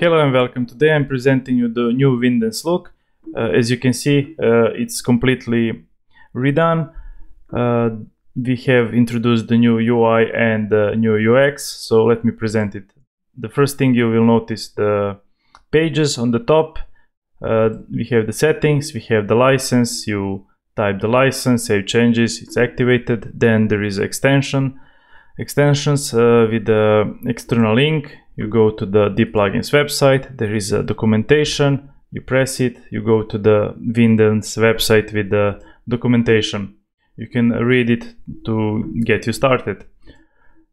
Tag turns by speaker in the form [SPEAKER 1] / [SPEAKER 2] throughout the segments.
[SPEAKER 1] Hello and welcome. Today I'm presenting you the new Winden's look. Uh, as you can see, uh, it's completely redone. Uh, we have introduced the new UI and the new UX, so let me present it. The first thing you will notice the pages on the top. Uh, we have the settings, we have the license, you type the license, save changes, it's activated. Then there is extension, extensions uh, with the external link you go to the D plugins website there is a documentation you press it you go to the Winden's website with the documentation. You can read it to get you started.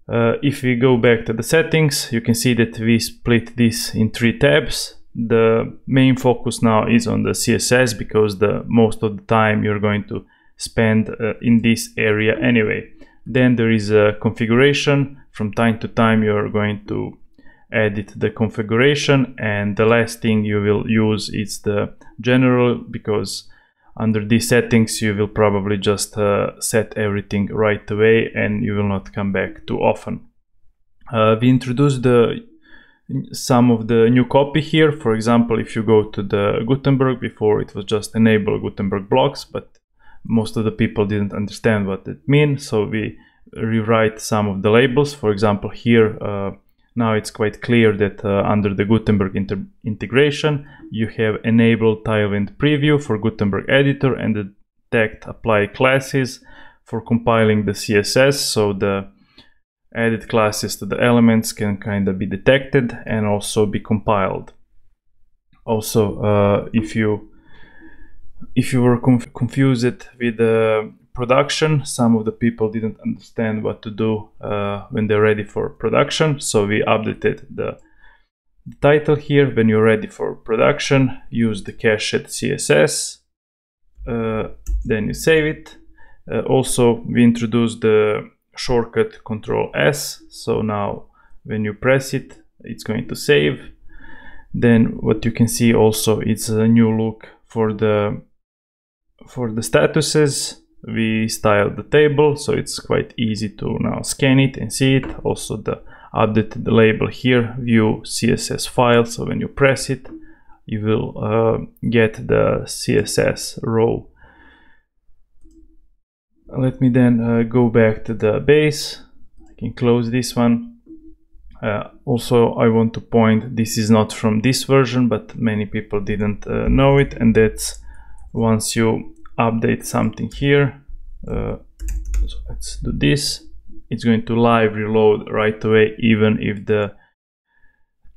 [SPEAKER 1] Uh, if we go back to the settings you can see that we split this in three tabs. The main focus now is on the css because the most of the time you're going to spend uh, in this area anyway. Then there is a configuration. From time to time you're going to edit the configuration and the last thing you will use is the general because under these settings you will probably just uh, set everything right away and you will not come back too often. Uh, we introduced the some of the new copy here. For example, if you go to the Gutenberg, before it was just enable Gutenberg blocks, but most of the people didn't understand what it means. So we rewrite some of the labels. For example, here uh, now it's quite clear that uh, under the Gutenberg integration, you have enabled Tailwind Preview for Gutenberg Editor and the detect apply classes for compiling the CSS. So the added classes to the elements can kind of be detected and also be compiled. Also, uh, if you if you were conf confused with the production. Some of the people didn't understand what to do uh, when they're ready for production. So we updated the, title here. When you're ready for production, use the cached CSS. Uh, then you save it. Uh, also, we introduced the shortcut Control S. So now when you press it, it's going to save. Then what you can see also it's a new look for the for the statuses we styled the table so it's quite easy to now scan it and see it. Also the updated label here view css file so when you press it you will uh, get the css row. Let me then uh, go back to the base. I can close this one. Uh, also i want to point this is not from this version but many people didn't uh, know it and that's once you update something here. Uh, so let's do this. It's going to live reload right away even if the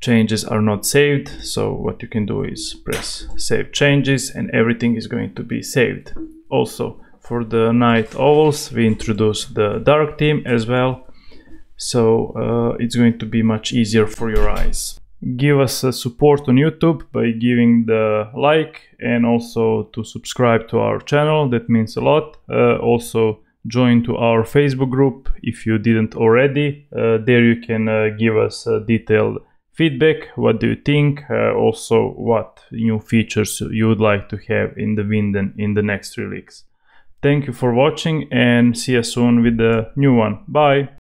[SPEAKER 1] changes are not saved. So what you can do is press save changes and everything is going to be saved. Also for the night owls we introduced the dark theme as well. So uh, it's going to be much easier for your eyes give us a support on YouTube by giving the like and also to subscribe to our channel. That means a lot. Uh, also join to our Facebook group if you didn't already. Uh, there you can uh, give us detailed feedback. What do you think? Uh, also what new features you would like to have in the Winden in the next release. Thank you for watching and see you soon with the new one. Bye!